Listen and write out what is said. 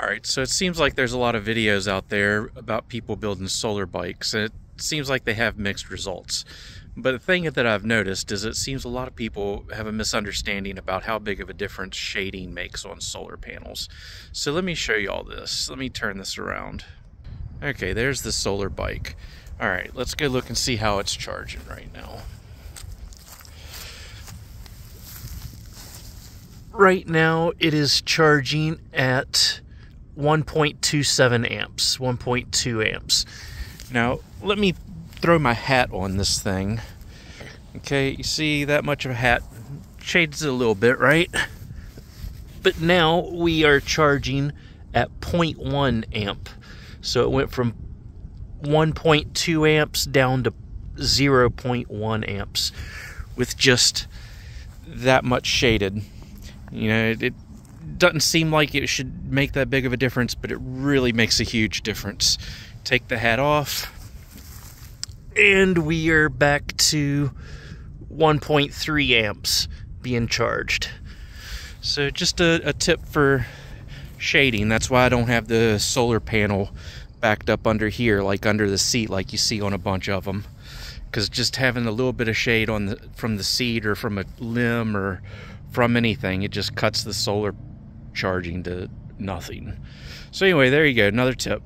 All right, so it seems like there's a lot of videos out there about people building solar bikes, and it seems like they have mixed results. But the thing that I've noticed is it seems a lot of people have a misunderstanding about how big of a difference shading makes on solar panels. So let me show you all this. Let me turn this around. Okay, there's the solar bike. All right, let's go look and see how it's charging right now. Right now, it is charging at 1.27 amps, 1.2 amps. Now, let me throw my hat on this thing. Okay, you see that much of a hat shades it a little bit, right? But now we are charging at 0.1 amp. So it went from 1.2 amps down to 0.1 amps with just that much shaded. You know, it, it doesn't seem like it should make that big of a difference, but it really makes a huge difference. Take the hat off, and we are back to 1.3 amps being charged. So, just a, a tip for shading. That's why I don't have the solar panel backed up under here, like under the seat, like you see on a bunch of them. Because just having a little bit of shade on the from the seat or from a limb or from anything, it just cuts the solar charging to nothing. So anyway, there you go, another tip.